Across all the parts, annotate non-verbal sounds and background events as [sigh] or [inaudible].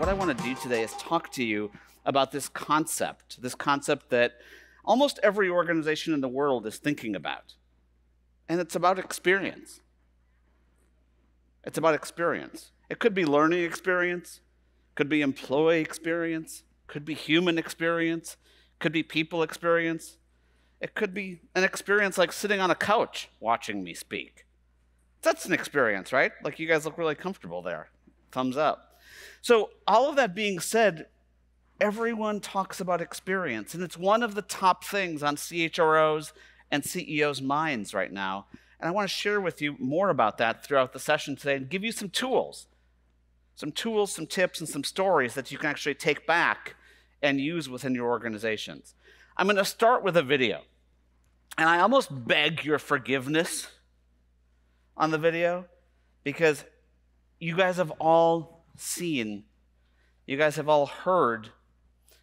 what I want to do today is talk to you about this concept, this concept that almost every organization in the world is thinking about. And it's about experience. It's about experience. It could be learning experience, could be employee experience, could be human experience, could be people experience. It could be an experience like sitting on a couch watching me speak. That's an experience, right? Like you guys look really comfortable there. Thumbs up. So, all of that being said, everyone talks about experience, and it's one of the top things on CHROs and CEOs' minds right now. And I want to share with you more about that throughout the session today and give you some tools. Some tools, some tips, and some stories that you can actually take back and use within your organizations. I'm going to start with a video. And I almost beg your forgiveness on the video because you guys have all seen, you guys have all heard,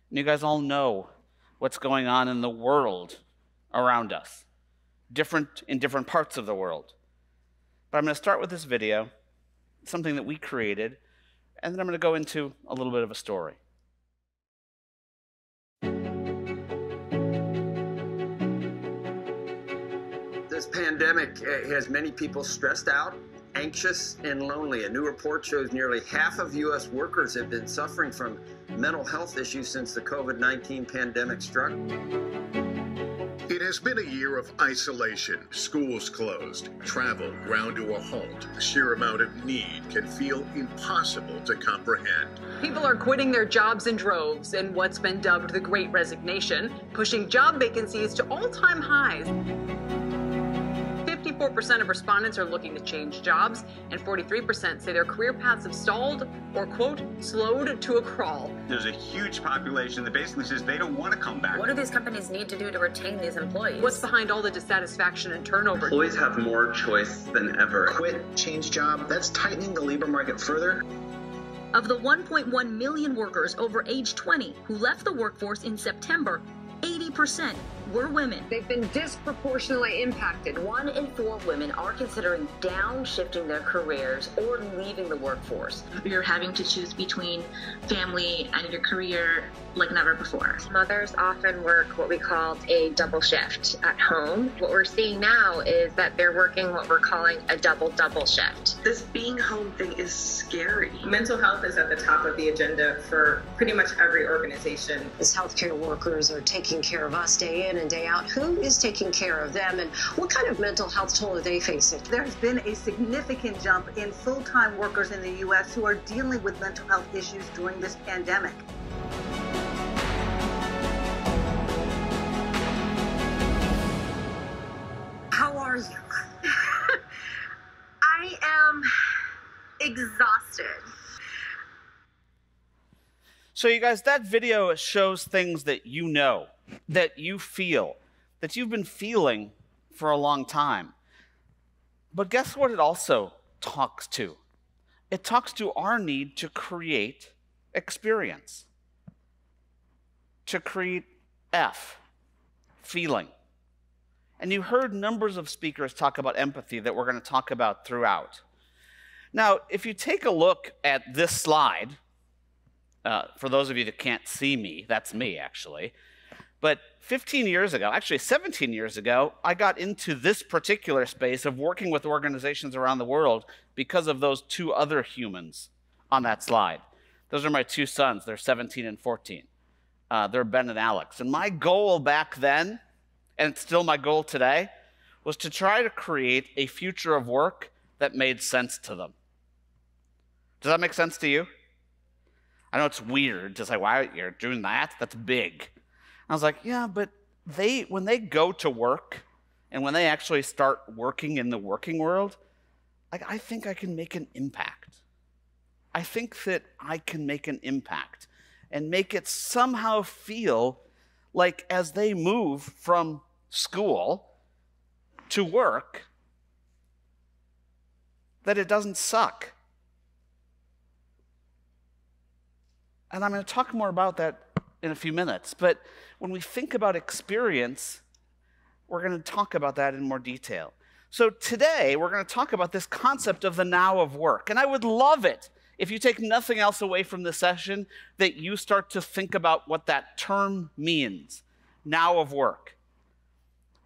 and you guys all know what's going on in the world around us, different in different parts of the world. But I'm going to start with this video, something that we created, and then I'm going to go into a little bit of a story. This pandemic uh, has many people stressed out, anxious, and lonely. A new report shows nearly half of U.S. workers have been suffering from mental health issues since the COVID 19 pandemic struck. It has been a year of isolation, schools closed, travel ground to a halt. The sheer amount of need can feel impossible to comprehend. People are quitting their jobs in droves in what's been dubbed the Great Resignation, pushing job vacancies to all time highs. 54% of respondents are looking to change jobs, and 43% say their career paths have stalled or, quote, slowed to a crawl. There's a huge population that basically says they don't want to come back. What do these companies need to do to retain these employees? What's behind all the dissatisfaction and turnover? Employees have more choice than ever. Quit, change job, that's tightening the labor market further. Of the 1.1 million workers over age 20 who left the workforce in September, 80% were women. They've been disproportionately impacted. One in four women are considering downshifting their careers or leaving the workforce. You're having to choose between family and your career like never before. Mothers often work what we called a double shift at home. What we're seeing now is that they're working what we're calling a double double shift. This being home thing is scary. Mental health is at the top of the agenda for pretty much every organization. As healthcare workers are taking care of us day in and day out, who is taking care of them and what kind of mental health toll are they facing? There's been a significant jump in full-time workers in the U.S. who are dealing with mental health issues during this pandemic. How are you? [laughs] I am exhausted. So, you guys, that video shows things that you know, that you feel, that you've been feeling for a long time. But guess what it also talks to? It talks to our need to create experience, to create F, feeling. And you heard numbers of speakers talk about empathy that we're going to talk about throughout. Now, if you take a look at this slide, uh, for those of you that can't see me, that's me actually. But 15 years ago, actually 17 years ago, I got into this particular space of working with organizations around the world because of those two other humans on that slide. Those are my two sons. They're 17 and 14. Uh, they're Ben and Alex. And my goal back then and it's still my goal today, was to try to create a future of work that made sense to them. Does that make sense to you? I know it's weird to say, why you're doing that? That's big. I was like, yeah, but they when they go to work and when they actually start working in the working world, like I think I can make an impact. I think that I can make an impact and make it somehow feel like as they move from school to work that it doesn't suck. And I'm going to talk more about that in a few minutes. But when we think about experience, we're going to talk about that in more detail. So today, we're going to talk about this concept of the now of work. And I would love it if you take nothing else away from this session, that you start to think about what that term means now of work.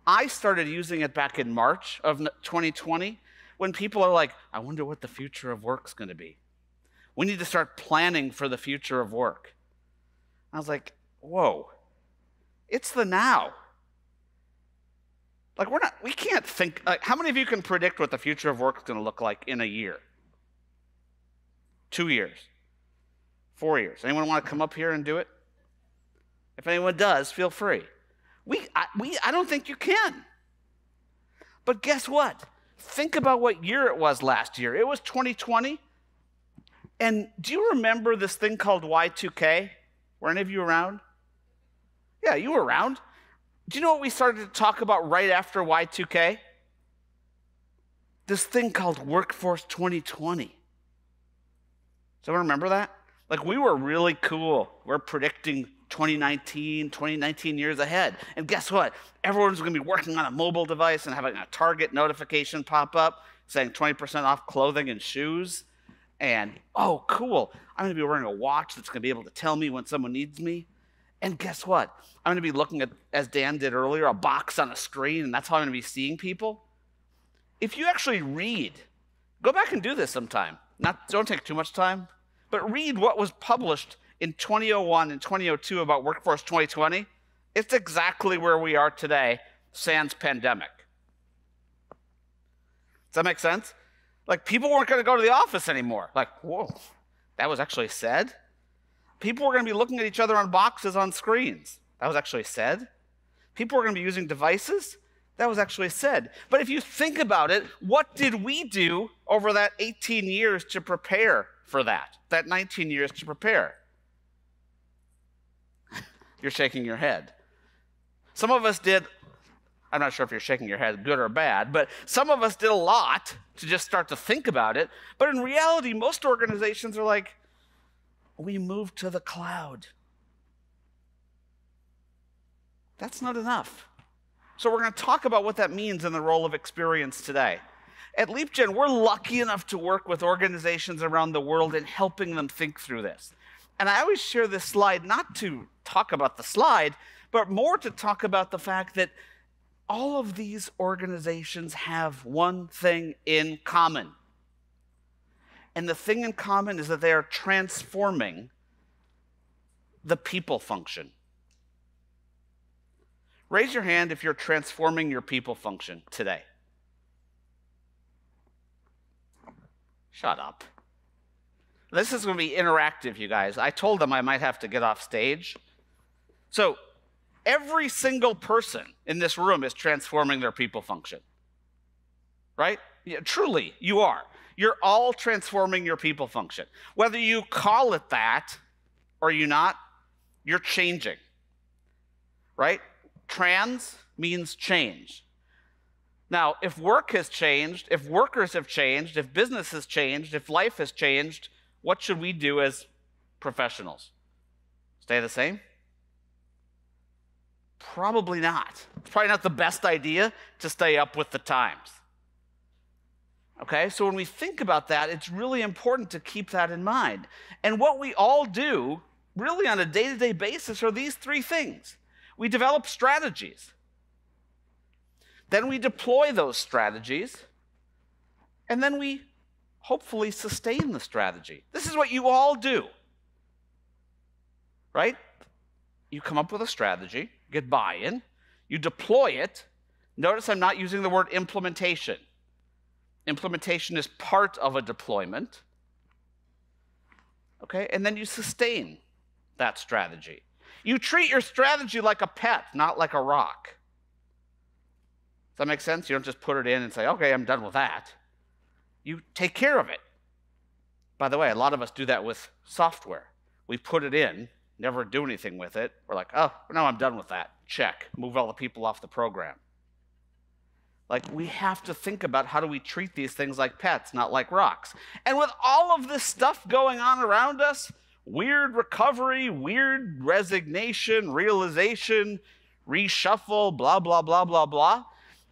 I started using it back in March of 2020 when people are like, I wonder what the future of work's going to be. We need to start planning for the future of work. I was like, whoa, it's the now. Like, we're not, we can't think, like, how many of you can predict what the future of work is going to look like in a year? Two years? Four years? Anyone want to come up here and do it? If anyone does, feel free. We, I, we, I don't think you can. But guess what? Think about what year it was last year. It was 2020. And do you remember this thing called Y2K? Were any of you around? Yeah, you were around. Do you know what we started to talk about right after Y2K? This thing called Workforce 2020. Someone remember that? Like we were really cool. We're predicting 2019, 2019 years ahead. And guess what? Everyone's going to be working on a mobile device and having a Target notification pop up saying 20% off clothing and shoes. And oh, cool. I'm going to be wearing a watch that's going to be able to tell me when someone needs me. And guess what? I'm going to be looking at, as Dan did earlier, a box on a screen, and that's how I'm going to be seeing people. If you actually read, go back and do this sometime. Not, don't take too much time, but read what was published in 2001 and 2002 about Workforce 2020. It's exactly where we are today, sans pandemic. Does that make sense? Like, people weren't going to go to the office anymore. Like, whoa, that was actually said? People were going to be looking at each other on boxes on screens. That was actually said. People were going to be using devices. That was actually said. But if you think about it, what did we do over that 18 years to prepare for that? That 19 years to prepare? you're shaking your head. Some of us did, I'm not sure if you're shaking your head, good or bad, but some of us did a lot to just start to think about it. But in reality, most organizations are like, we move to the cloud. That's not enough. So, we're going to talk about what that means in the role of experience today. At LeapGen, we're lucky enough to work with organizations around the world in helping them think through this. And I always share this slide not to talk about the slide, but more to talk about the fact that all of these organizations have one thing in common and the thing in common is that they are transforming the people function. Raise your hand if you're transforming your people function today. Shut up. This is going to be interactive, you guys. I told them I might have to get off stage. So, every single person in this room is transforming their people function. Right? Yeah, truly, you are. You're all transforming your people function. Whether you call it that or you not, you're changing. Right? Trans means change. Now, if work has changed, if workers have changed, if business has changed, if life has changed, what should we do as professionals? Stay the same? Probably not. It's probably not the best idea to stay up with the times. Okay, so when we think about that, it's really important to keep that in mind. And what we all do, really on a day to day basis, are these three things we develop strategies, then we deploy those strategies, and then we hopefully sustain the strategy. This is what you all do, right? You come up with a strategy, get buy in, you deploy it. Notice I'm not using the word implementation. Implementation is part of a deployment. Okay, and then you sustain that strategy. You treat your strategy like a pet, not like a rock. Does that make sense? You don't just put it in and say, okay, I'm done with that. You take care of it. By the way, a lot of us do that with software. We put it in, never do anything with it. We're like, oh, no, I'm done with that. Check. Move all the people off the program. Like, we have to think about how do we treat these things like pets, not like rocks. And with all of this stuff going on around us, weird recovery, weird resignation, realization, reshuffle, blah, blah, blah, blah, blah,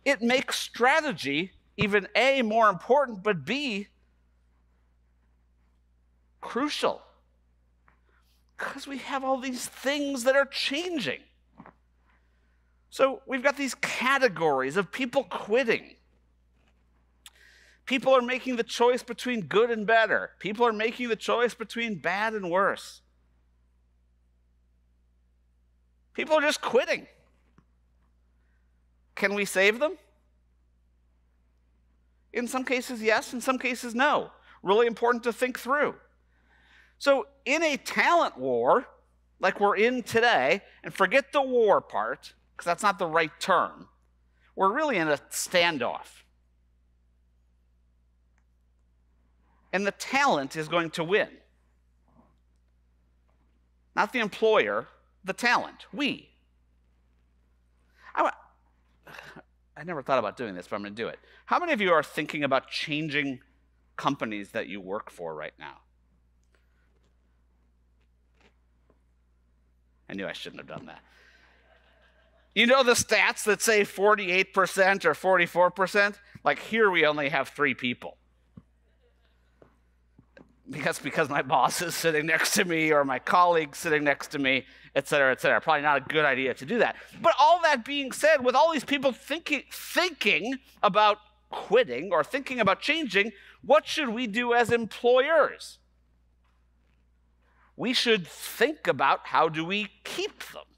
it makes strategy even A, more important, but B, crucial because we have all these things that are changing. So we've got these categories of people quitting. People are making the choice between good and better. People are making the choice between bad and worse. People are just quitting. Can we save them? In some cases, yes. In some cases, no. Really important to think through. So, in a talent war, like we're in today, and forget the war part, because that's not the right term, we're really in a standoff. And the talent is going to win. Not the employer, the talent, we. I, I never thought about doing this, but I'm going to do it. How many of you are thinking about changing companies that you work for right now? I knew I shouldn't have done that. You know the stats that say 48% or 44%? Like here we only have three people. Because because my boss is sitting next to me or my colleague sitting next to me, et cetera, et cetera. Probably not a good idea to do that. But all that being said, with all these people thinking thinking about quitting or thinking about changing, what should we do as employers? We should think about how do we keep them.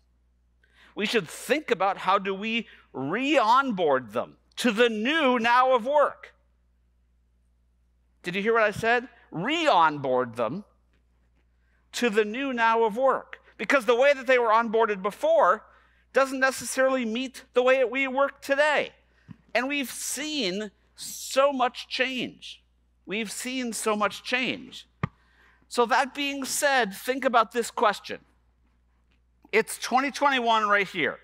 We should think about how do we re-onboard them to the new now of work. Did you hear what I said? Re-onboard them to the new now of work. Because the way that they were onboarded before doesn't necessarily meet the way that we work today. And we've seen so much change. We've seen so much change. So, that being said, think about this question. It's 2021 right here,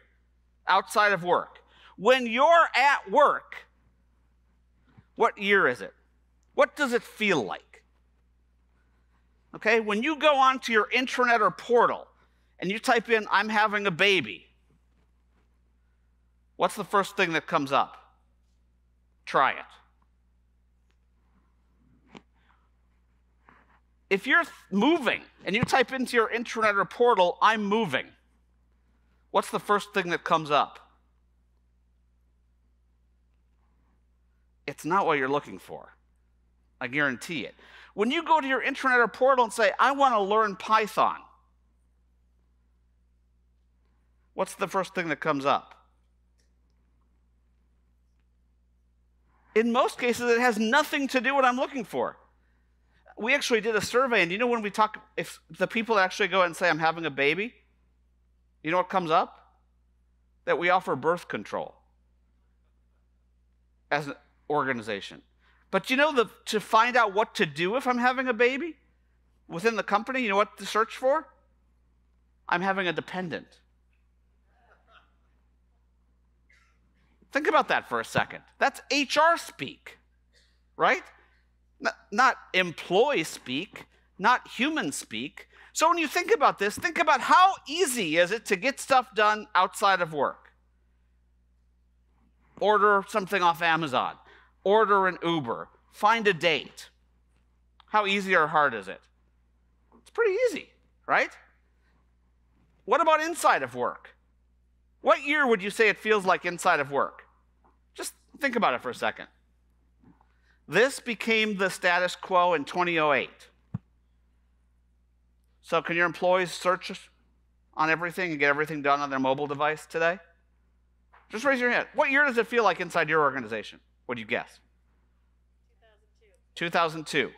outside of work. When you're at work, what year is it? What does it feel like? Okay, when you go onto your intranet or portal and you type in, I'm having a baby, what's the first thing that comes up? Try it. If you're moving and you type into your intranet or portal, I'm moving, what's the first thing that comes up? It's not what you're looking for. I guarantee it. When you go to your intranet or portal and say, I want to learn Python, what's the first thing that comes up? In most cases, it has nothing to do with what I'm looking for. We actually did a survey, and you know when we talk, if the people actually go and say, I'm having a baby, you know what comes up? That we offer birth control as an organization. But you know, the, to find out what to do if I'm having a baby within the company, you know what to search for? I'm having a dependent. Think about that for a second. That's HR speak, right? Not, not employee speak, not human speak. So when you think about this, think about how easy is it to get stuff done outside of work? Order something off Amazon, order an Uber, find a date. How easy or hard is it? It's pretty easy, right? What about inside of work? What year would you say it feels like inside of work? Just think about it for a second. This became the status quo in 2008. So, can your employees search on everything and get everything done on their mobile device today? Just raise your hand. What year does it feel like inside your organization? What do you guess? 2002. 2002.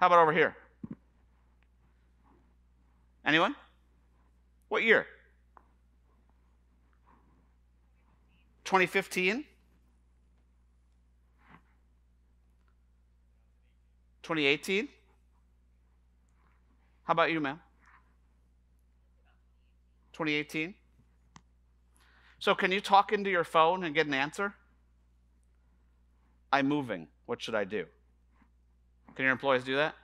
How about over here? Anyone? What year? 2015? 2018? How about you, ma'am? 2018? So, can you talk into your phone and get an answer? I'm moving. What should I do? Can your employees do that?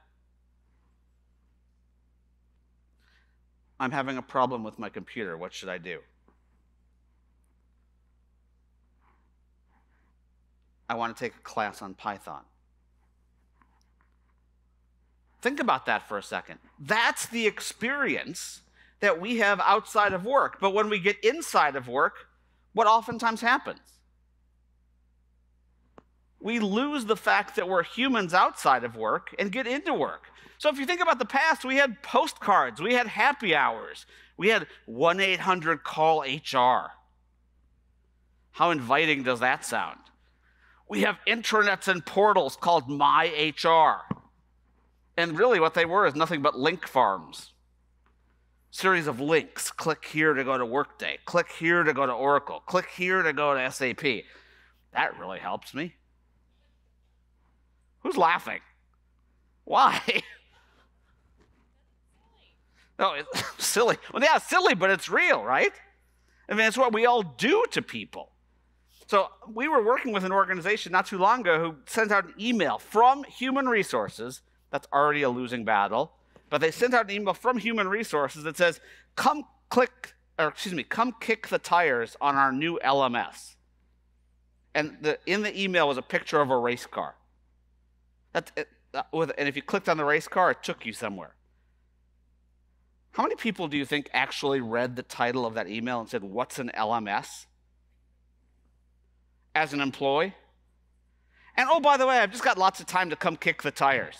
I'm having a problem with my computer. What should I do? I want to take a class on Python. Think about that for a second. That's the experience that we have outside of work. But when we get inside of work, what oftentimes happens? We lose the fact that we're humans outside of work and get into work. So if you think about the past, we had postcards, we had happy hours, we had 1 800 call HR. How inviting does that sound? We have intranets and portals called My HR. And really, what they were is nothing but link farms. Series of links. Click here to go to Workday. Click here to go to Oracle. Click here to go to SAP. That really helps me. Who's laughing? Why? [laughs] no, it's [laughs] silly. Well, yeah, silly, but it's real, right? I mean, it's what we all do to people. So we were working with an organization not too long ago who sent out an email from Human Resources. That's already a losing battle. But they sent out an email from Human Resources that says, come click, or excuse me, come kick the tires on our new LMS. And the, in the email was a picture of a race car. That's it, uh, with, and if you clicked on the race car, it took you somewhere. How many people do you think actually read the title of that email and said, What's an LMS? as an employee. And oh, by the way, I've just got lots of time to come kick the tires.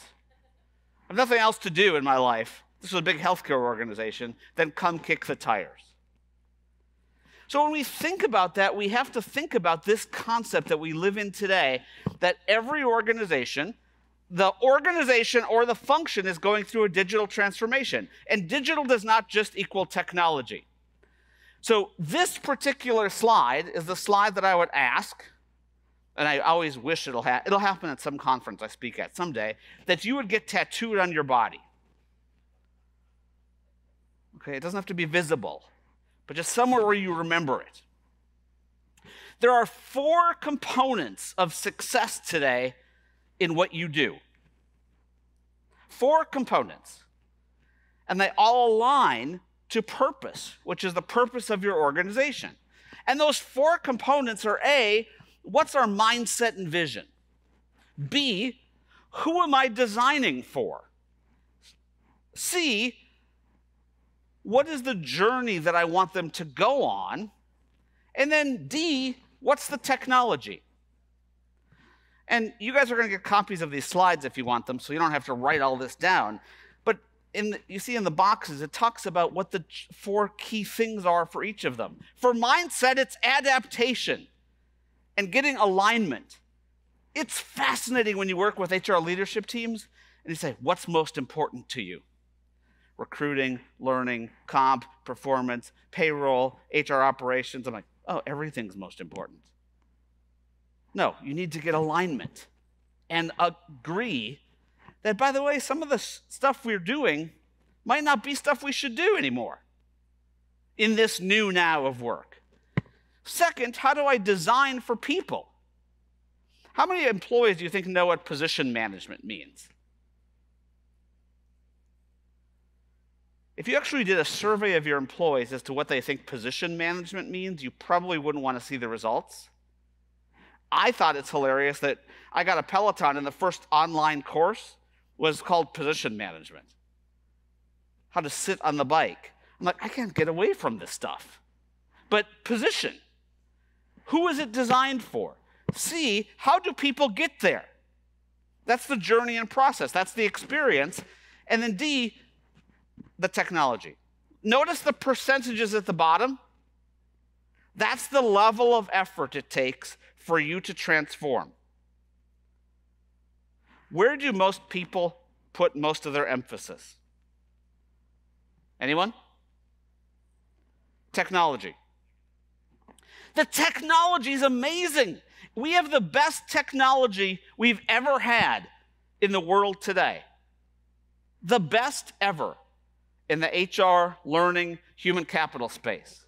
Have nothing else to do in my life. This is a big healthcare organization. Then come kick the tires. So when we think about that, we have to think about this concept that we live in today that every organization, the organization or the function is going through a digital transformation. And digital does not just equal technology. So this particular slide is the slide that I would ask, and I always wish it'll happen. It'll happen at some conference I speak at someday, that you would get tattooed on your body. Okay, it doesn't have to be visible, but just somewhere where you remember it. There are four components of success today in what you do. Four components. And they all align to purpose, which is the purpose of your organization. And those four components are A, what's our mindset and vision? B, who am I designing for? C, what is the journey that I want them to go on? And then D, what's the technology? And you guys are going to get copies of these slides if you want them, so you don't have to write all this down But in the, you see in the boxes, it talks about what the four key things are for each of them. For mindset, it's adaptation and getting alignment. It's fascinating when you work with HR leadership teams and you say, What's most important to you? Recruiting, learning, comp, performance, payroll, HR operations. I'm like, Oh, everything's most important. No, you need to get alignment and agree that, by the way, some of the stuff we're doing might not be stuff we should do anymore in this new now of work. Second, how do I design for people? How many employees do you think know what position management means? If you actually did a survey of your employees as to what they think position management means, you probably wouldn't want to see the results. I thought it's hilarious that I got a Peloton in the first online course was called position management. How to sit on the bike. I'm like, I can't get away from this stuff. But position. Who is it designed for? C, how do people get there? That's the journey and process. That's the experience. And then D, the technology. Notice the percentages at the bottom. That's the level of effort it takes for you to transform. Where do most people put most of their emphasis? Anyone? Technology. The technology is amazing. We have the best technology we've ever had in the world today. The best ever in the HR, learning, human capital space.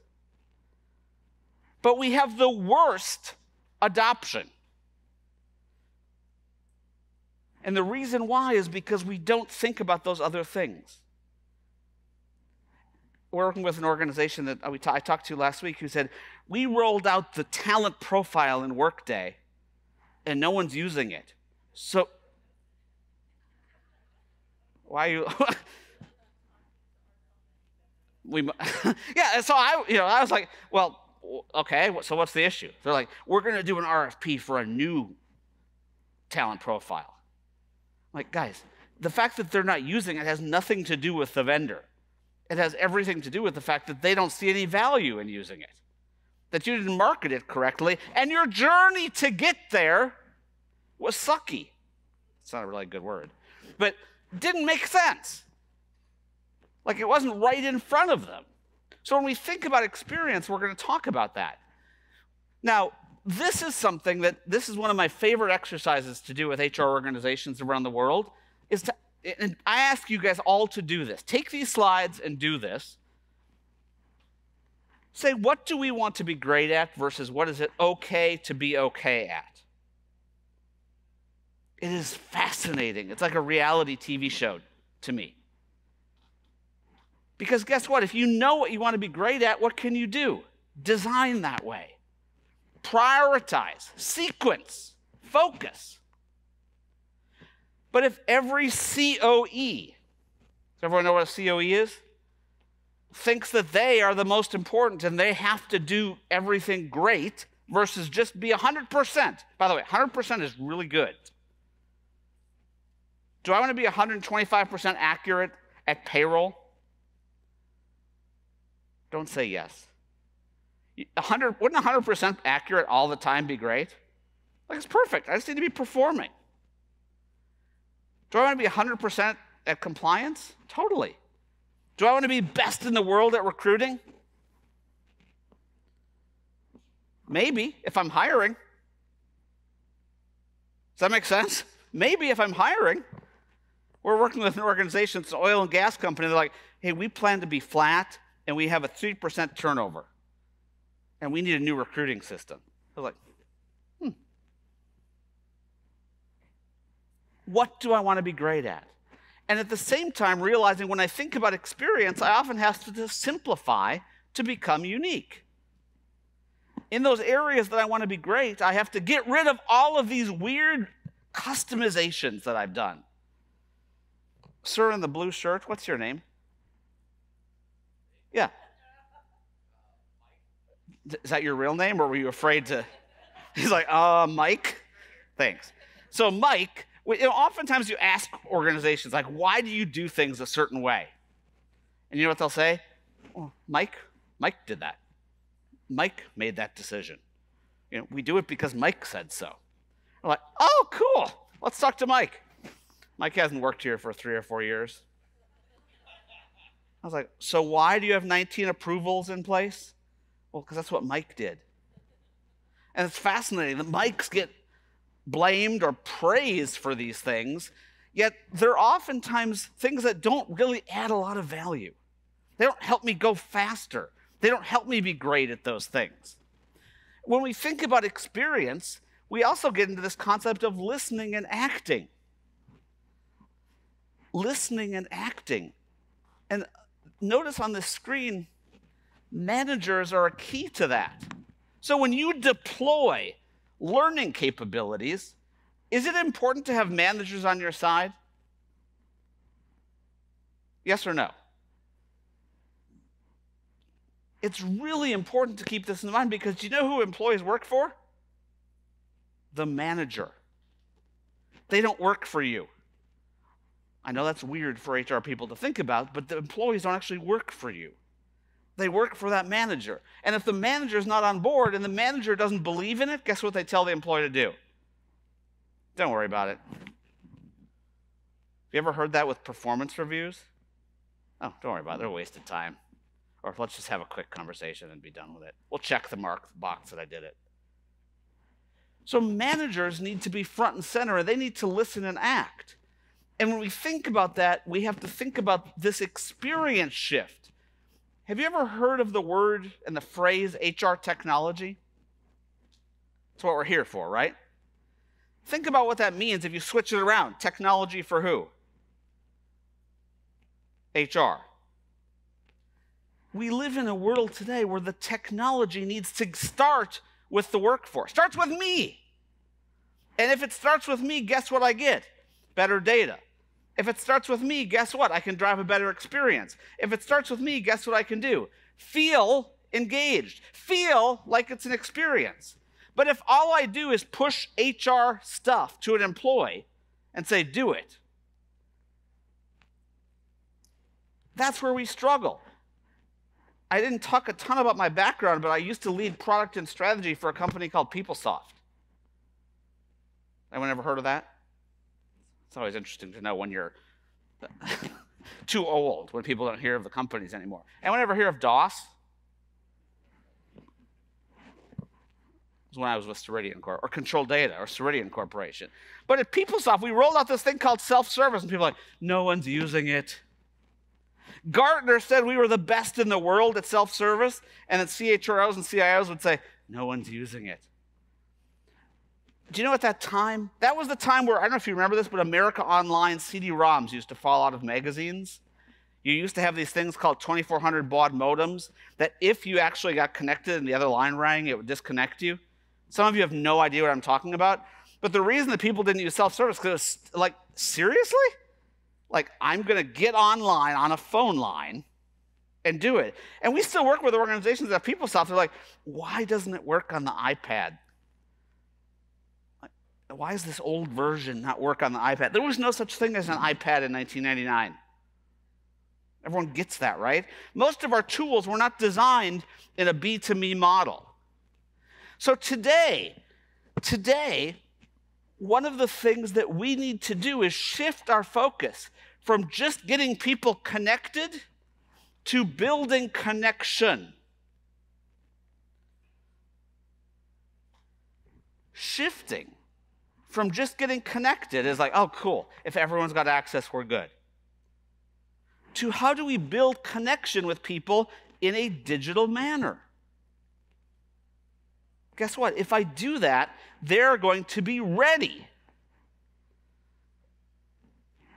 But we have the worst adoption. And the reason why is because we don't think about those other things. Working with an organization that I talked to last week who said, We rolled out the talent profile in Workday and no one's using it. So, Why are you? [laughs] we, [laughs] yeah. So I, you know, I was like, well, okay. So what's the issue? They're like, we're going to do an RFP for a new talent profile. I'm like, guys, the fact that they're not using it has nothing to do with the vendor. It has everything to do with the fact that they don't see any value in using it, that you didn't market it correctly, and your journey to get there was sucky. It's not a really good word, but didn't make sense. Like it wasn't right in front of them. So when we think about experience, we're going to talk about that. Now, this is something that this is one of my favorite exercises to do with HR organizations around the world is to and I ask you guys all to do this. Take these slides and do this. Say, what do we want to be great at versus what is it okay to be okay at? It is fascinating. It's like a reality TV show to me. Because guess what? If you know what you want to be great at, what can you do? Design that way. Prioritize, sequence, focus. But if every COE, does everyone know what a COE is? Thinks that they are the most important and they have to do everything great versus just be 100%. By the way, 100% is really good. Do I want to be 125% accurate at payroll? Don't say yes. 100, wouldn't 100% accurate all the time be great? Like, it's perfect. I just need to be performing. Do I want to be 100% at compliance? Totally. Do I want to be best in the world at recruiting? Maybe, if I'm hiring. Does that make sense? Maybe if I'm hiring. We're working with an organization, it's an oil and gas company. They're like, hey, we plan to be flat and we have a 3% turnover. And we need a new recruiting system. Was like, What do I want to be great at? And at the same time, realizing when I think about experience, I often have to simplify to become unique. In those areas that I want to be great, I have to get rid of all of these weird customizations that I've done. Sir in the blue shirt, what's your name? Yeah. Is that your real name, or were you afraid to? [laughs] He's like, uh, Mike. Thanks. So, Mike, you know, oftentimes you ask organizations, like, why do you do things a certain way? And you know what they'll say? Mike, Mike did that. Mike made that decision. You know, we do it because Mike said so. We're like, oh, cool. Let's talk to Mike. Mike hasn't worked here for three or four years. I was like, so why do you have 19 approvals in place? Well, because that's what Mike did. And it's fascinating that Mikes get blamed or praised for these things, yet they're oftentimes things that don't really add a lot of value. They don't help me go faster, they don't help me be great at those things. When we think about experience, we also get into this concept of listening and acting. Listening and acting. And notice on the screen, managers are a key to that. So when you deploy learning capabilities, is it important to have managers on your side? Yes or no? It's really important to keep this in mind because do you know who employees work for? The manager. They don't work for you. I know that's weird for HR people to think about, but the employees don't actually work for you. They work for that manager. And if the manager is not on board and the manager doesn't believe in it, guess what they tell the employee to do? Don't worry about it. Have you ever heard that with performance reviews? Oh, don't worry about it. They're a waste of time. Or let's just have a quick conversation and be done with it. We'll check the mark box that I did it. So managers need to be front and center and they need to listen and act. And when we think about that, we have to think about this experience shift. Have you ever heard of the word and the phrase HR technology? That's what we're here for, right? Think about what that means if you switch it around. Technology for who? HR. We live in a world today where the technology needs to start with the workforce. Starts with me. And if it starts with me, guess what I get? Better data, If it starts with me, guess what? I can drive a better experience. If it starts with me, guess what I can do? Feel engaged, feel like it's an experience. But if all I do is push HR stuff to an employee and say, do it, that's where we struggle. I didn't talk a ton about my background, but I used to lead product and strategy for a company called PeopleSoft. Anyone ever heard of that? It's always interesting to know when you're [laughs] too old, when people don't hear of the companies anymore. Anyone ever hear of DOS? It was when I was with Ceridian Corp or Control Data or Ceridian Corporation. But at PeopleSoft, we rolled out this thing called self-service, and people are like, no one's using it. Gartner said we were the best in the world at self-service, and that CHROs and CIOs would say, no one's using it. Do you know at that time? That was the time where, I don't know if you remember this, but America Online CD-ROMs used to fall out of magazines. You used to have these things called 2400 baud modems that if you actually got connected and the other line rang, it would disconnect you. Some of you have no idea what I'm talking about. But the reason that people didn't use self-service because it was like, seriously? Like, I'm going to get online on a phone line and do it. And we still work with organizations that have people PeopleSoft. They're like, why doesn't it work on the iPad? Why is this old version not work on the iPad? There was no such thing as an iPad in 1999. Everyone gets that, right? Most of our tools were not designed in a B2Me model. So today, today, one of the things that we need to do is shift our focus from just getting people connected to building connection. Shifting from just getting connected is like, oh, cool. If everyone's got access, we're good. To how do we build connection with people in a digital manner? guess what? If I do that, they're going to be ready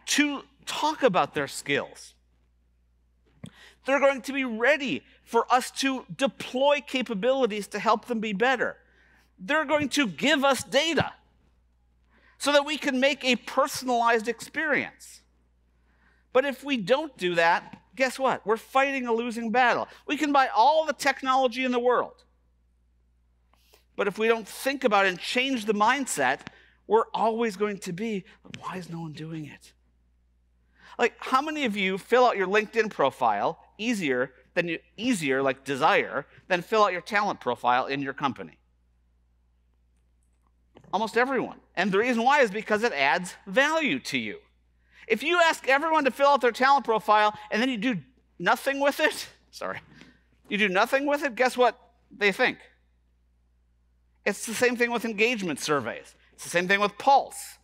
to talk about their skills. They're going to be ready for us to deploy capabilities to help them be better. They're going to give us data so that we can make a personalized experience. But if we don't do that, guess what? We're fighting a losing battle. We can buy all the technology in the world. But if we don't think about it and change the mindset, we're always going to be, why is no one doing it? Like, how many of you fill out your LinkedIn profile easier than you, easier, like desire, than fill out your talent profile in your company? Almost everyone. And the reason why is because it adds value to you. If you ask everyone to fill out their talent profile and then you do nothing with it, [laughs] sorry, you do nothing with it, guess what they think? It's the same thing with engagement surveys. It's the same thing with Pulse.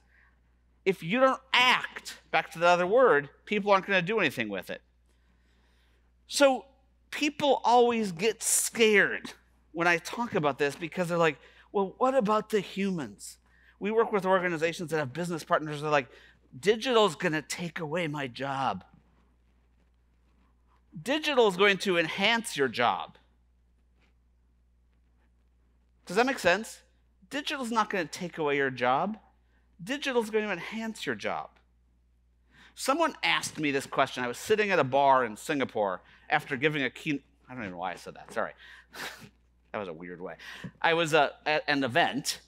If you don't act, back to the other word, people aren't going to do anything with it. So people always get scared when I talk about this because they're like, well, what about the humans? We work with organizations that have business partners that are like, digital is going to take away my job. Digital is going to enhance your job. Does that make sense? Digital is not going to take away your job. Digital is going to enhance your job. Someone asked me this question. I was sitting at a bar in Singapore after giving a key. I don't even know why I said that. Sorry. [laughs] that was a weird way. I was uh, at an event.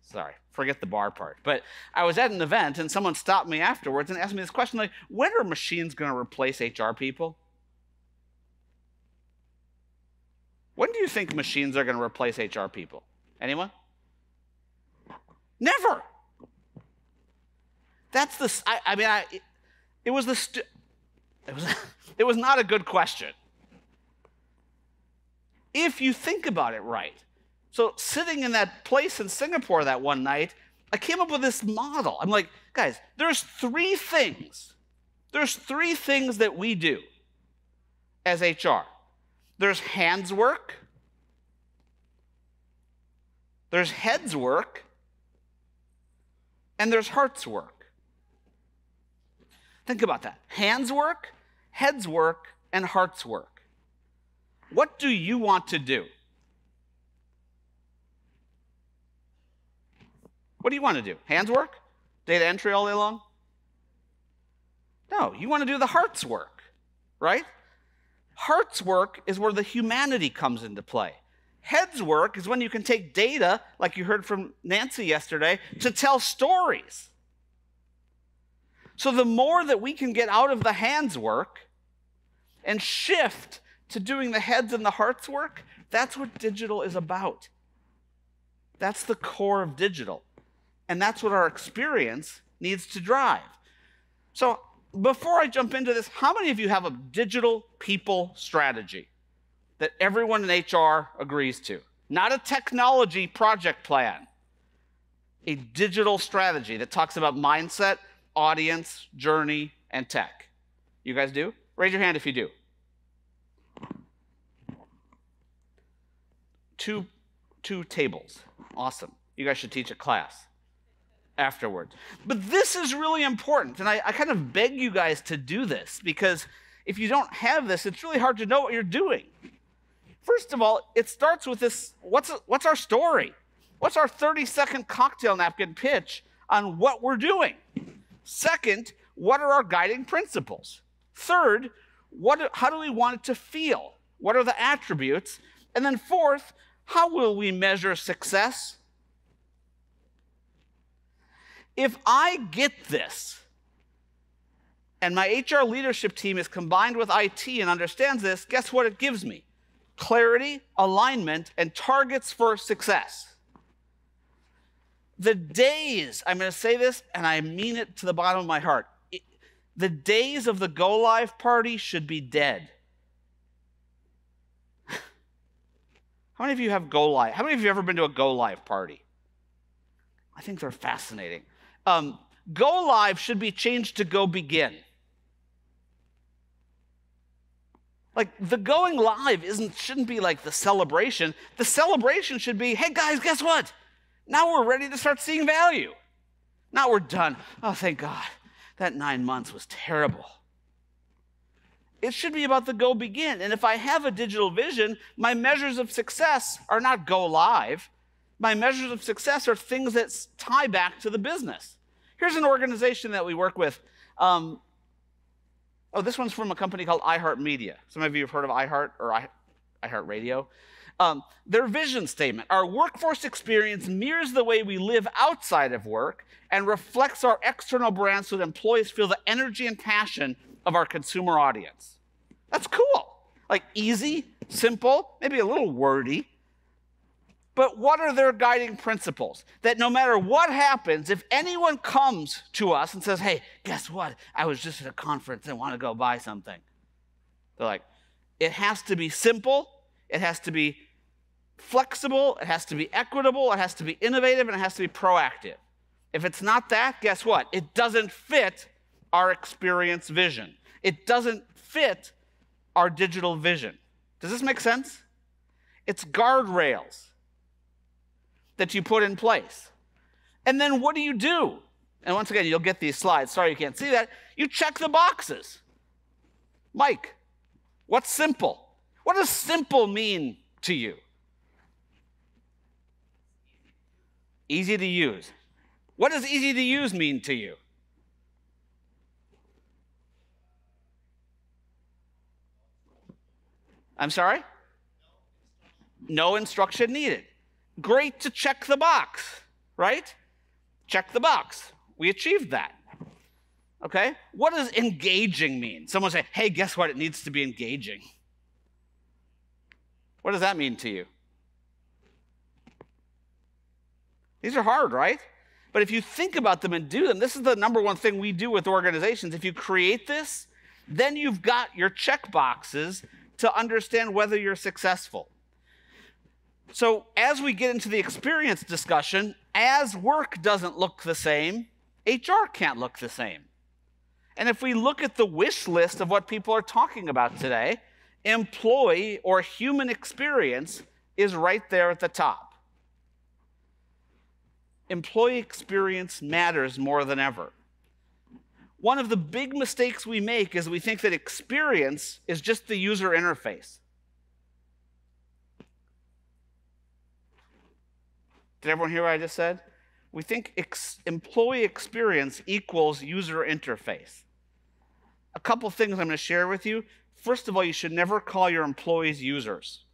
Sorry, forget the bar part. But I was at an event and someone stopped me afterwards and asked me this question like, when are machines going to replace HR people? When do you think machines are going to replace HR people? Anyone? Never. That's the. I, I mean, I, it, was the. Stu- it was. [laughs] it was not a good question. If you think about it right. So sitting in that place in Singapore that one night, I came up with this model. I'm like, guys, there's three things. There's three things that we do as HR. There's hands work, there's heads work, and there's hearts work. Think about that hands work, heads work, and hearts work. What do you want to do? What do you want to do? Hands work? Data entry all day long? No, you want to do the heart's work, right? Heart's work is where the humanity comes into play. Head's work is when you can take data, like you heard from Nancy yesterday, to tell stories. So the more that we can get out of the hands work and shift to doing the heads and the hearts work, that's what digital is about. That's the core of digital. And that's what our experience needs to drive. So, before I jump into this, how many of you have a digital people strategy that everyone in HR agrees to? Not a technology project plan, a digital strategy that talks about mindset, audience, journey, and tech. You guys do? Raise your hand if you do. Two, two tables. Awesome. You guys should teach a class afterwards. But this is really important. And I, I, kind of beg you guys to do this because if you don't have this, it's really hard to know what you're doing. First of all, it starts with this what's, what's our story? What's our 30 second cocktail napkin pitch on what we're doing? Second, what are our guiding principles? Third, what, how do we want it to feel? What are the attributes? And then fourth, how will we measure success? If I get this, and my HR leadership team is combined with IT and understands this, guess what it gives me? Clarity, alignment, and targets for success. The days, I'm going to say this and I mean it to the bottom of my heart. It, the days of the go live party should be dead. How many of you have go live? How many of you have ever been to a go live party? I think they're fascinating. Um, go live should be changed to go begin. Like the going live isn't shouldn't be like the celebration. The celebration should be, hey guys, guess what? Now we're ready to start seeing value. Now we're done. Oh, thank God. That nine months was terrible. It should be about the go begin. And if I have a digital vision, my measures of success are not go live. My measures of success are things that tie back to the business. Here's an organization that we work with. Um, oh, this one's from a company called iHeartMedia. Some of you have heard of iHeart or iHeartRadio. Um, their vision statement our workforce experience mirrors the way we live outside of work and reflects our external brand so that employees feel the energy and passion of our consumer audience. That's cool. Like easy, simple, maybe a little wordy. But what are their guiding principles? That no matter what happens, if anyone comes to us and says, hey, guess what? I was just at a conference and want to go buy something. They're like, it has to be simple, it has to be flexible, it has to be equitable, it has to be innovative, and it has to be proactive. If it's not that, guess what? It doesn't fit our experience vision. It doesn't fit our digital vision. Does this make sense? It's guardrails that you put in place. And then what do you do? And once again, you'll get these slides. Sorry you can't see that. You check the boxes. Mike, what's simple? What does simple mean to you? Easy to use. What does easy to use mean to you? I'm sorry? No instruction needed. Great to check the box, right? Check the box. We achieved that. Okay? What does engaging mean? Someone say, hey, guess what? It needs to be engaging. What does that mean to you? These are hard, right? But if you think about them and do them, this is the number one thing we do with organizations. If you create this, then you've got your check boxes to understand whether you're successful. So, as we get into the experience discussion, as work doesn't look the same, HR can't look the same. And if we look at the wish list of what people are talking about today, employee or human experience is right there at the top. Employee experience matters more than ever. One of the big mistakes we make is we think that experience is just the user interface. Did everyone hear what I just said? We think ex- employee experience equals user interface. a couple things I'm going to share with you. First of all, you should never call your employees users.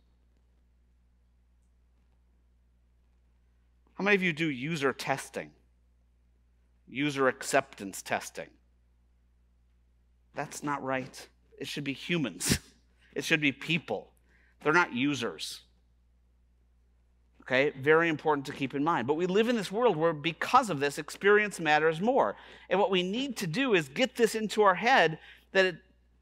How many of you do user testing? User acceptance testing? That's not right. It should be humans, [laughs] it should be people. They're not users. Okay, very important to keep in mind. But we live in this world where, because of this, experience matters more. And what we need to do is get this into our head that it,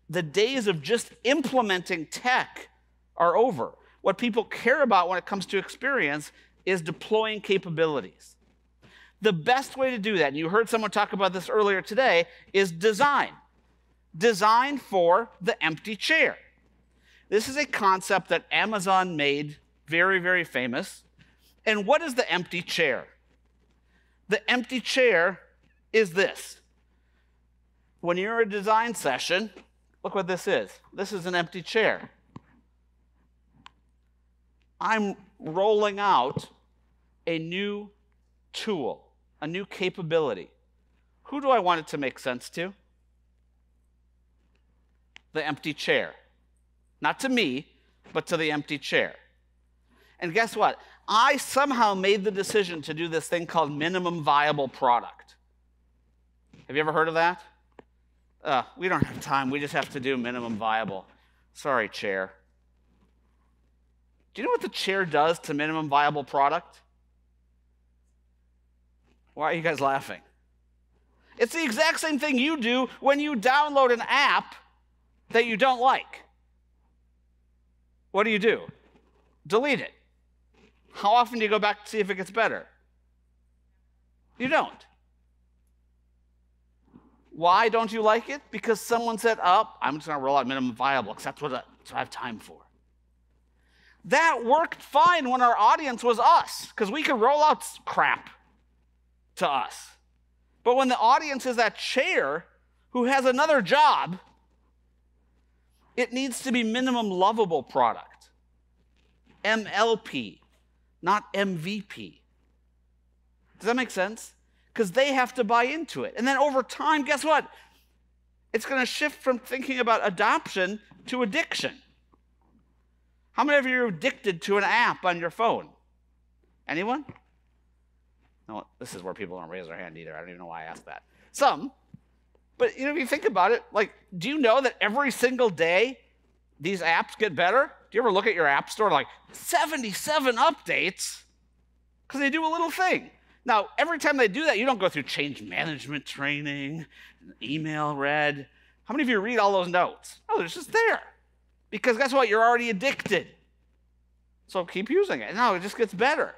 the days of just implementing tech are over. What people care about when it comes to experience is deploying capabilities. The best way to do that, and you heard someone talk about this earlier today, is design. Design for the empty chair. This is a concept that Amazon made very, very famous. And what is the empty chair? The empty chair is this. When you're in a design session, look what this is. This is an empty chair. I'm rolling out a new tool, a new capability. Who do I want it to make sense to? The empty chair. Not to me, but to the empty chair. And guess what? I somehow made the decision to do this thing called minimum viable product. Have you ever heard of that? Uh, we don't have time. We just have to do minimum viable. Sorry, chair. Do you know what the chair does to minimum viable product? Why are you guys laughing? It's the exact same thing you do when you download an app that you don't like. What do you do? Delete it. How often do you go back to see if it gets better? You don't. Why don't you like it? Because someone said, oh, I'm just going to roll out minimum viable because that's that's what I have time for. That worked fine when our audience was us because we could roll out crap to us. But when the audience is that chair who has another job, it needs to be minimum lovable product. MLP, not MVP. Does that make sense? Because they have to buy into it. And then over time, guess what? It's going to shift from thinking about adoption to addiction. How many of you are addicted to an app on your phone? Anyone? No, this is where people don't raise their hand either. I don't even know why I asked that. Some. But you know, if you think about it, like, do you know that every single day these apps get better? Do you ever look at your app store like 77 updates? Because they do a little thing. Now, every time they do that, you don't go through change management training, email read. How many of you read all those notes? Oh, they're just there. Because guess what? You're already addicted. So keep using it. No, it just gets better.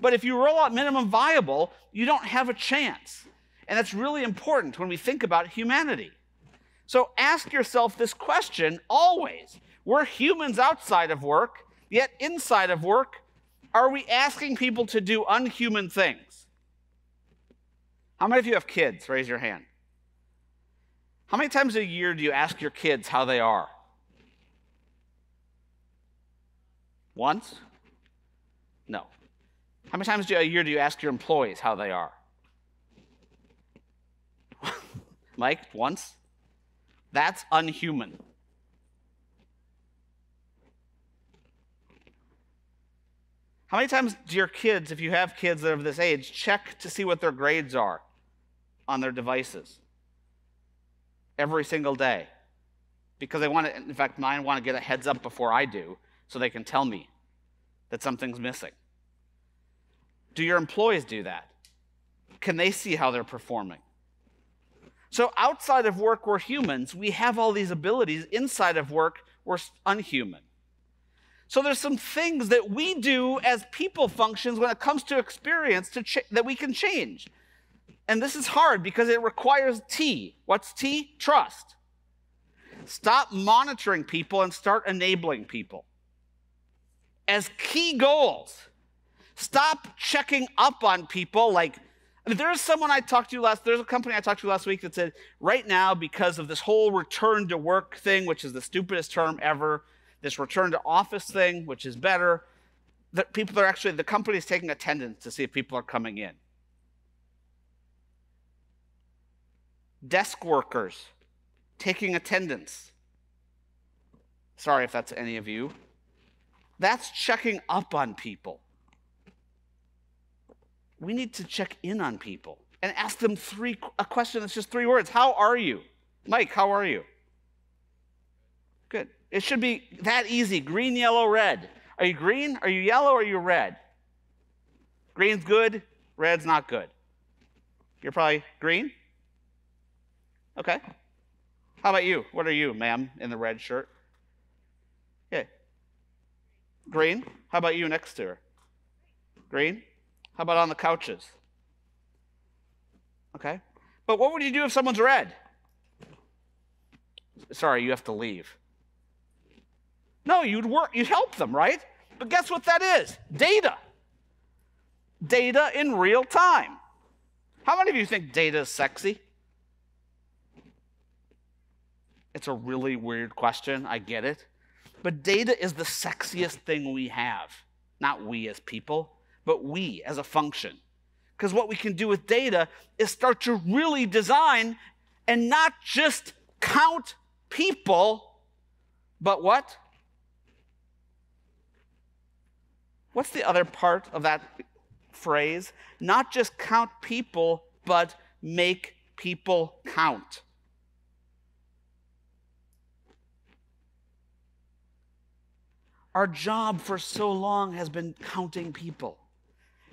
But if you roll out minimum viable, you don't have a chance. And that's really important when we think about humanity. So ask yourself this question always. We're humans outside of work, yet inside of work, are we asking people to do unhuman things? How many of you have kids? Raise your hand. How many times a year do you ask your kids how they are? Once? No. How many times a year do you ask your employees how they are? Mike, once? That's unhuman. How many times do your kids, if you have kids that are of this age, check to see what their grades are on their devices? Every single day. Because they want to, in fact, mine want to get a heads up before I do so they can tell me that something's missing. Do your employees do that? Can they see how they're performing? So, outside of work, we're humans. We have all these abilities. Inside of work, we're unhuman. So, there's some things that we do as people functions when it comes to experience to ch- that we can change. And this is hard because it requires T. What's T? Trust. Stop monitoring people and start enabling people. As key goals, stop checking up on people like I mean, there's someone I talked to last, there's a company I talked to last week that said, right now, because of this whole return to work thing, which is the stupidest term ever, this return to office thing, which is better, that people are actually, the company is taking attendance to see if people are coming in. Desk workers taking attendance. Sorry if that's any of you. That's checking up on people. We need to check in on people and ask them three a question that's just three words. How are you? Mike, how are you? Good. It should be that easy. Green, yellow, red. Are you green? Are you yellow? Are you red? Green's good, red's not good. You're probably green? Okay. How about you? What are you, ma'am, in the red shirt? Okay. Green? How about you next to her? Green? How about on the couches? Okay. But what would you do if someone's red? Sorry, you have to leave. No, you'd work, you'd help them, right? But guess what that is? Data. Data in real time. How many of you think data is sexy? It's a really weird question. I get it. But data is the sexiest thing we have. Not we as people, but we as a function. Because what we can do with data is start to really design and not just count people, but what? What's the other part of that phrase? Not just count people, but make people count. Our job for so long has been counting people,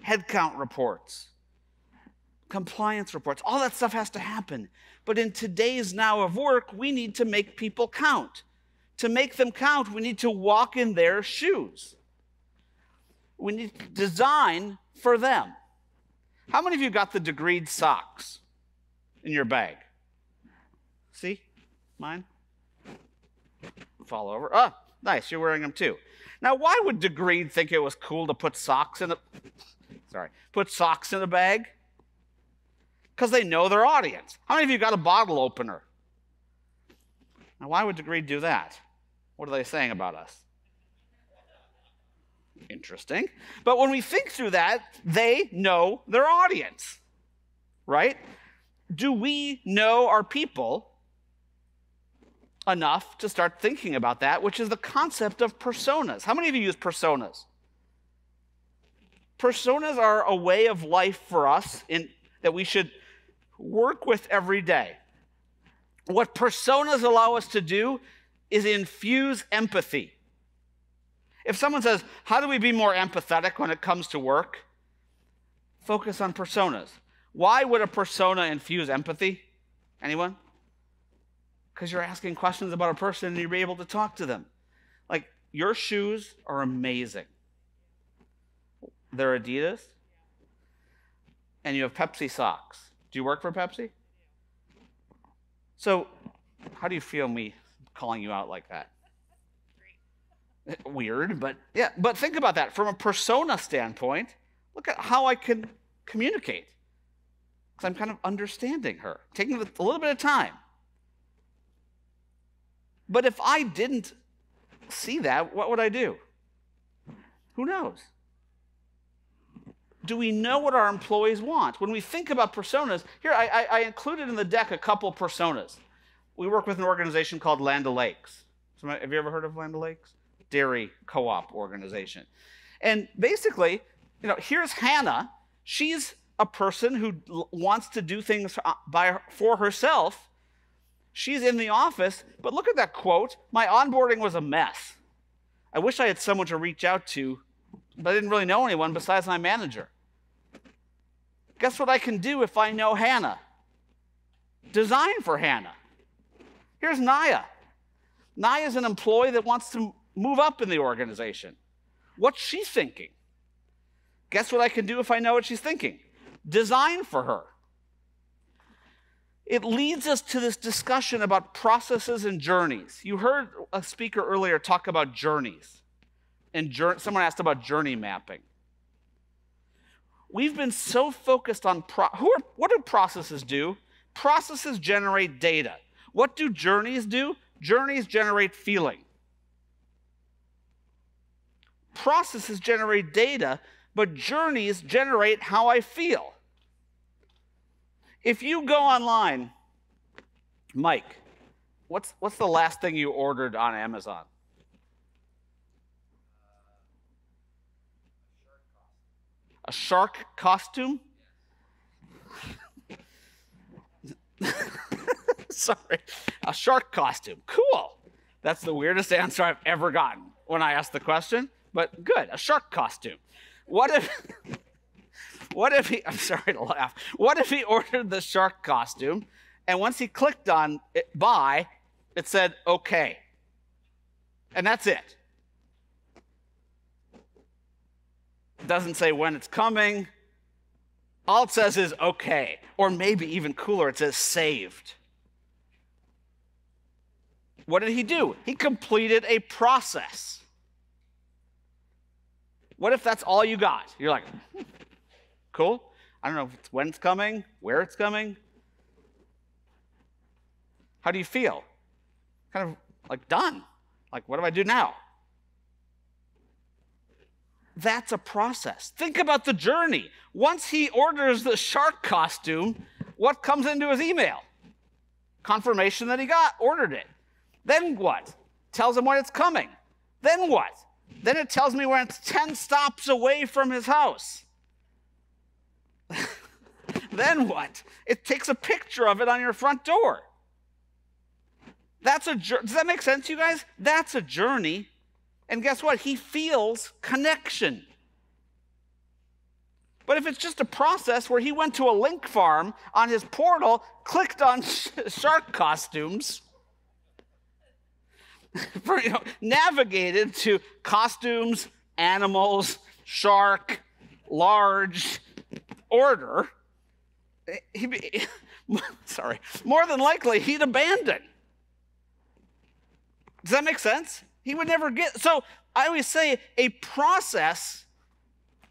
headcount reports, compliance reports, all that stuff has to happen. But in today's now of work, we need to make people count. To make them count, we need to walk in their shoes. We need to design for them. How many of you got the degreed socks in your bag? See? Mine? Fall over. Oh, nice. You're wearing them too. Now, why would Degreed think it was cool to put socks in a sorry, put socks in a bag? Because they know their audience. How many of you got a bottle opener? Now, why would Degreed do that? What are they saying about us? Interesting. But when we think through that, they know their audience, right? Do we know our people enough to start thinking about that, which is the concept of personas. How many of you use personas? Personas are a way of life for us in, that we should work with every day. What personas allow us to do is infuse empathy. If someone says, How do we be more empathetic when it comes to work? Focus on personas. Why would a persona infuse empathy? Anyone? because you're asking questions about a person and you're able to talk to them. Like, your shoes are amazing. They're Adidas, and you have Pepsi socks. Do you work for Pepsi? So, how do you feel me calling you out like that? Weird, but yeah, but think about that from a persona standpoint. Look at how I can communicate. Because I'm kind of understanding her, taking a little bit of time. But if I didn't see that, what would I do? Who knows? Do we know what our employees want? When we think about personas, here I, I, included in the deck a couple personas. We work with an organization called Land O'Lakes. Have you ever heard of Land O'Lakes? Dairy co-op organization. And basically, you know, here's Hannah. She's a person who wants to do things uh, by for herself She's in the office, but look at that quote. My onboarding was a mess. I wish I had someone to reach out to, but I didn't really know anyone besides my manager. Guess what I can do if I know Hannah? Design for Hannah. Here's Naya. Naya is an employee that wants to move up in the organization. What's she thinking? Guess what I can do if I know what she's thinking? Design for her it leads us to this discussion about processes and journeys. You heard a speaker earlier talk about journeys, and someone asked about journey mapping. We've been so focused on pro- who are, what do processes do? Processes generate data. What do journeys do? Journeys generate feeling. Processes generate data, but journeys generate how I feel. If you go online, Mike, what's what's the last thing you ordered on Amazon? A shark costume? [laughs] Sorry. A shark costume. Cool. That's the weirdest answer I've ever gotten when I asked the question, but good. A shark costume. What if [laughs] what if he I'm sorry to laugh. What if he ordered the shark costume and once he clicked on it, buy, it said okay. And that's it. Doesn't say when it's coming. All it says is okay. Or maybe even cooler, it says saved. What did he do? He completed a process. What if that's all you got? You're like, cool. I don't know if it's when it's coming, where it's coming. How do you feel? Kind of like done. Like, what do I do now? That's a process. Think about the journey. Once he orders the shark costume, what comes into his email? Confirmation that he got, ordered it. Then what? Tells him when it's coming. Then what? Then it tells me when it's 10 stops away from his house. [laughs] then what? It takes a picture of it on your front door. That's a does that make sense, you guys? That's a journey. And guess what? He feels connection. But if it's just a process where he went to a link farm on his portal, clicked on [laughs] shark costumes, [laughs] for, you know, navigated to costumes, animals, shark, large order, he, [laughs] sorry, more than likely he'd abandon. Does that make sense? He would never get. So I always say a process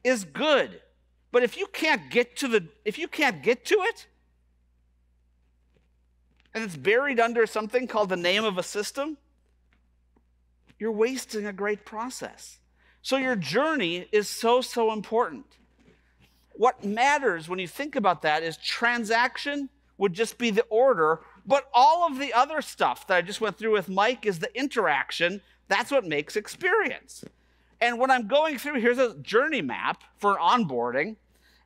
is good. But if you can't get to the if you can't get to it and it's buried under something called the name of a system, you're wasting a great process. So your journey is so so important. What matters when you think about that is transaction would just be the order but all of the other stuff that I just went through with Mike is the interaction. That's what makes experience. And when I'm going through, here's a journey map for onboarding.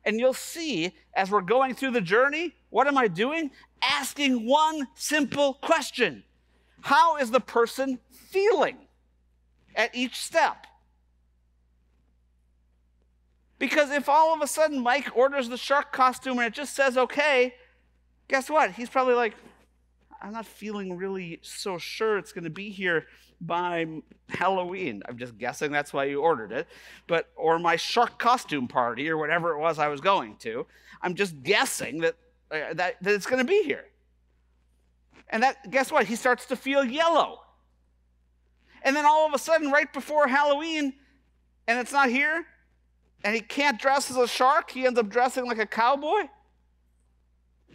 And you'll see as we're going through the journey, what am I doing? Asking one simple question How is the person feeling at each step? Because if all of a sudden Mike orders the shark costume and it just says okay, guess what? He's probably like, I'm not feeling really so sure it's going to be here by Halloween. I'm just guessing that's why you ordered it. But or my shark costume party or whatever it was I was going to. I'm just guessing that uh, that, that it's going to be here. And that guess what? He starts to feel yellow. And then all of a sudden right before Halloween and it's not here and he can't dress as a shark, he ends up dressing like a cowboy.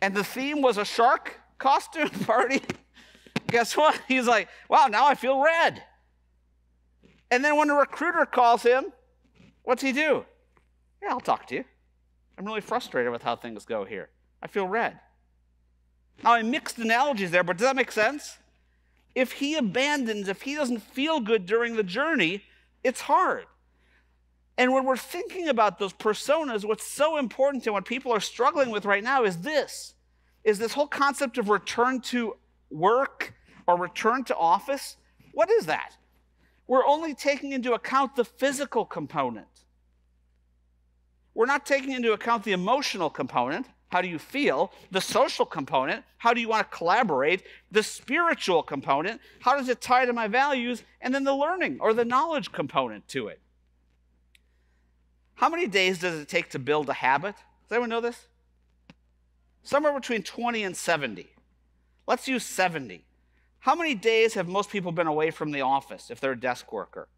And the theme was a shark costume [laughs] party. Guess what? He's like, wow, now I feel red. And then when a recruiter calls him, what's he do? Yeah, I'll talk to you. I'm really frustrated with how things go here. I feel red. Now, I mixed analogies there, but does that make sense? If he abandons, if he doesn't feel good during the journey, it's hard. And when we're thinking about those personas, what's so important and what people are struggling with right now is this is this whole concept of return to work or return to office. What is that? We're only taking into account the physical component. We're not taking into account the emotional component. How do you feel? The social component. How do you want to collaborate? The spiritual component. How does it tie to my values? And then the learning or the knowledge component to it. How many days does it take to build a habit? Does anyone know this? Somewhere between 20 and 70. Let's use 70. How many days have most people been away from the office if they're a desk worker?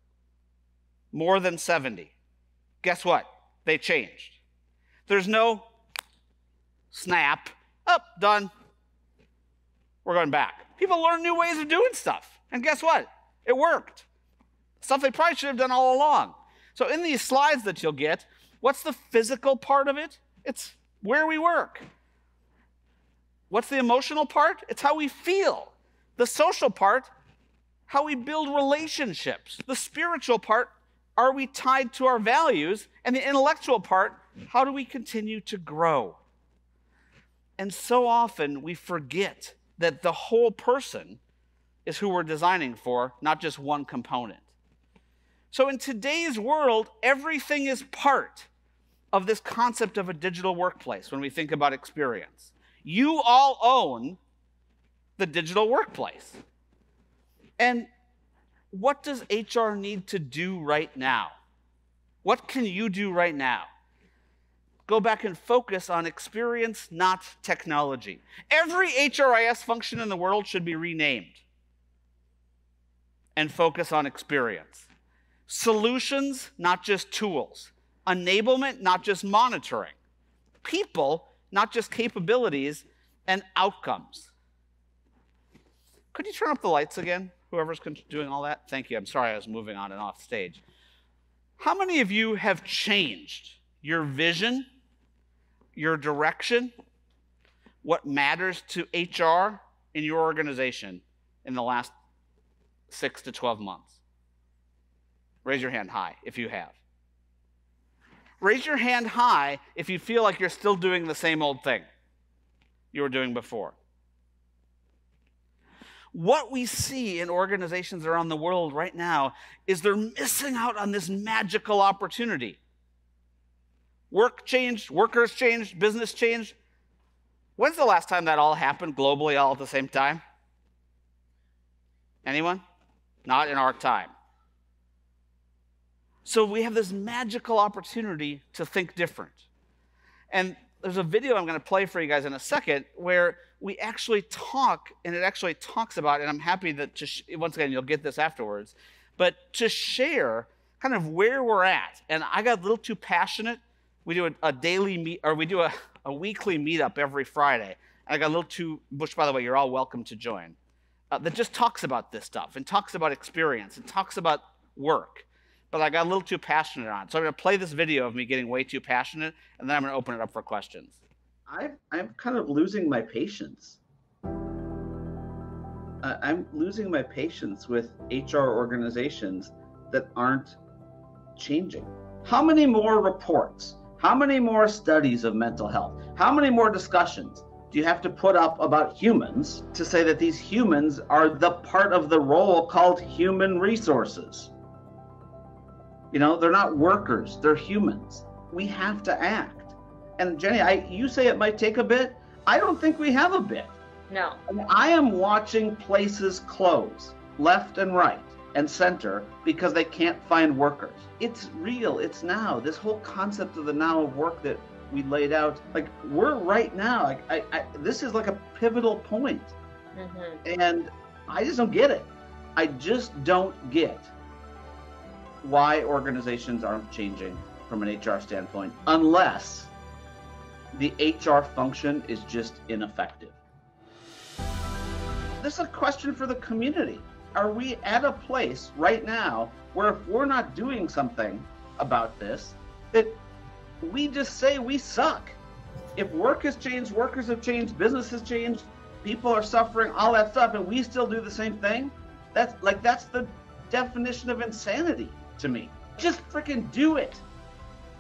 More than 70. Guess what? They changed. There's no snap, up, oh, done. We're going back. People learn new ways of doing stuff. And guess what? It worked. Stuff they probably should have done all along. So, in these slides that you'll get, what's the physical part of it? It's where we work. What's the emotional part? It's how we feel. The social part, how we build relationships. The spiritual part, are we tied to our values? And the intellectual part, how do we continue to grow? And so often we forget that the whole person is who we're designing for, not just one component. So in today's world, everything is part of this concept of a digital workplace when we think about experience. You all own the digital workplace. And what does HR need to do right now? What can you do right now? Go back and focus on experience, not technology. Every HRIS function in the world should be renamed and focus on experience. Solutions, not just tools. Enablement, not just monitoring. People, not just capabilities, and outcomes. Could you turn up the lights again? Whoever's doing all that? Thank you. I'm sorry I was moving on and off stage. How many of you have changed your vision, your direction, what matters to HR in your organization in the last six to 12 months? Raise your hand high if you have. Raise your hand high if you feel like you're still doing the same old thing you were doing before. What we see in organizations around the world right now is they're missing out on this magical opportunity. Work changed, workers changed, business changed. When's the last time that all happened globally all at the same time? Anyone? Not in our time. So we have this magical opportunity to think different. And there's a video I'm going to play for you guys in a second where we actually talk, and it actually talks about, and I'm happy that, to sh- once again, you'll get this afterwards, but to share kind of where we're at. And I got a little too passionate. We do a, a daily meet, or we do a, a weekly meetup every Friday. And I got a little too, Bush, by the way, you're all welcome to join, uh, that just talks about this stuff and talks about experience and talks about work but I got a little too passionate on it. So I'm going to play this video of me getting way too passionate, and then I'm going to open it up for questions. I, I'm kind of losing my patience. Uh, I'm losing my patience with HR organizations that aren't changing. How many more reports? How many more studies of mental health? How many more discussions do you have to put up about humans to say that these humans are the part of the role called human resources? You know, they're not workers, they're humans. We have to act. And Jenny, I you say it might take a bit. I don't think we have a bit. No. I, mean, I am watching places close left and right and center because they can't find workers. It's real. It's now. This whole concept of the now of work that we laid out, like we're right now. Like I, I this is like a pivotal point. Mm-hmm. and I just don't get it. I just don't get why organizations aren't changing from an HR standpoint unless the HR function is just ineffective. This is a question for the community. Are we at a place right now where if we're not doing something about this, that we just say we suck? If work has changed, workers have changed, business has changed, people are suffering, all that stuff, and we still do the same thing, that's like that's the definition of insanity to me. Just freaking do it.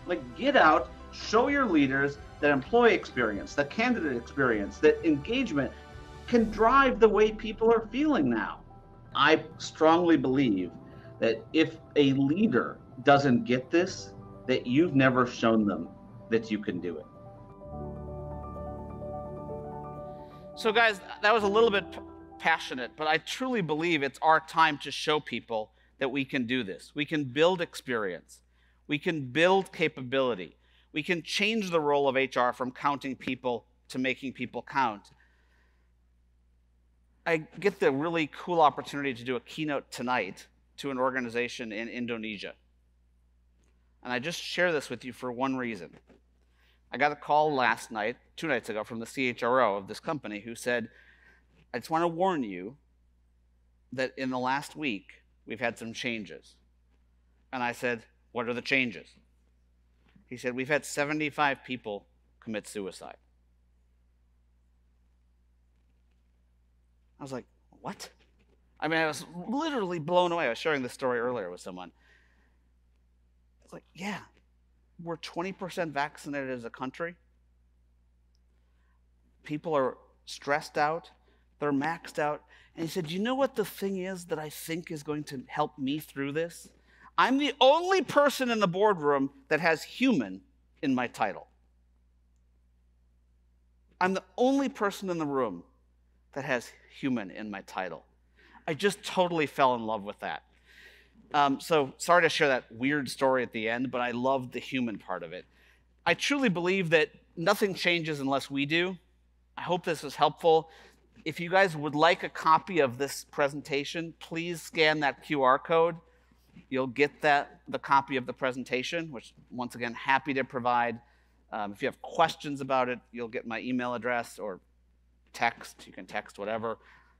Like, get out, show your leaders that employee experience, that candidate experience, that engagement can drive the way people are feeling now. I strongly believe that if a leader doesn't get this, that you've never shown them that you can do it. So, guys, that was a little bit passionate, but I truly believe it's our time to show people that we can do this. We can build experience. We can build capability. We can change the role of HR from counting people to making people count. I get the really cool opportunity to do a keynote tonight to an organization in Indonesia. And I just share this with you for one reason. I got a call last night, two nights ago, from the CHRO of this company who said, I just want to warn you that in the last week, we've had some changes. And I said, What are the changes? He said, We've had 75 people commit suicide. I was like, What? I mean, I was literally blown away. I was sharing this story earlier with someone. It's like, yeah, we're 20% vaccinated as a country. People are stressed out, they're maxed out. And he said, You know what the thing is that I think is going to help me through this? I'm the only person in the boardroom that has human in my title. I'm the only person in the room that has human in my title. I just totally fell in love with that. Um, so sorry to share that weird story at the end, but I loved the human part of it. I truly believe that nothing changes unless we do. I hope this was helpful. If you guys would like a copy of this presentation, please scan that QR code. You'll get that the copy of the presentation, which once again happy to provide. Um, if you have questions about it, you'll get my email address or text. You can text whatever.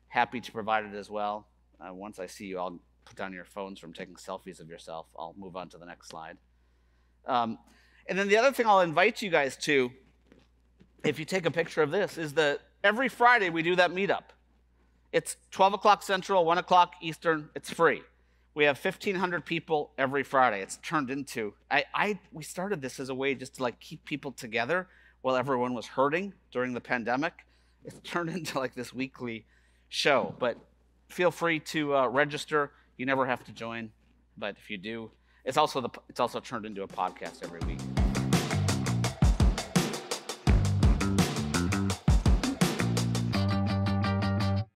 Happy to provide it as well. Uh, once I see you, I'll put down your phones from taking selfies of yourself. I'll move on to the next slide. Um, and then the other thing I'll invite you guys to, if you take a picture of this, is that every Friday we do that meetup. It's 12 o'clock Central, 1 o'clock Eastern. It's free. We have 1,500 people every Friday. It's turned into, I, I, we started this as a way just to like keep people together while everyone was hurting during the pandemic. It's [laughs] turned into like this weekly show. But feel free to uh, register. You never have to join, but if you do, it's also the it's also turned into a podcast every week.